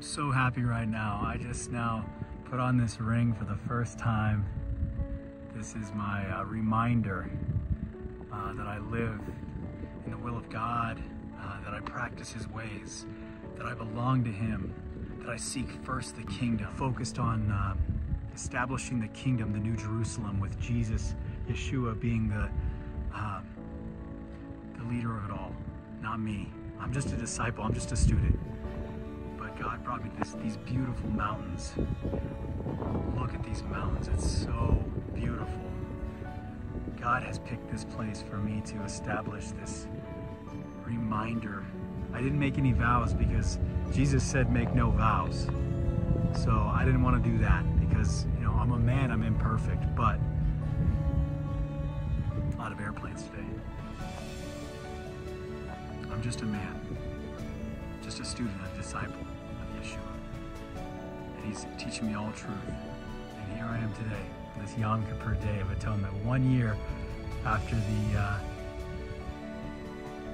So happy right now. I just now put on this ring for the first time. This is my uh, reminder uh, that I live in the will of God, uh, that I practice His ways, that I belong to Him, that I seek first the kingdom, focused on uh, establishing the kingdom, the New Jerusalem, with Jesus, Yeshua being the uh, the leader of it all, not me. I'm just a disciple. I'm just a student. God brought me to this, these beautiful mountains. Look at these mountains. It's so beautiful. God has picked this place for me to establish this reminder. I didn't make any vows because Jesus said make no vows. So I didn't want to do that because, you know, I'm a man, I'm imperfect, but a lot of airplanes today. I'm just a man, just a student, a disciple Yeshua. And he's teaching me all truth. And here I am today, this Yom Kippur Day of Atonement, one year after the uh,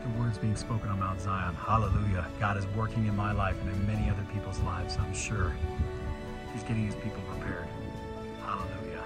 the words being spoken on Mount Zion. Hallelujah. God is working in my life and in many other people's lives, I'm sure. He's getting his people prepared. Hallelujah.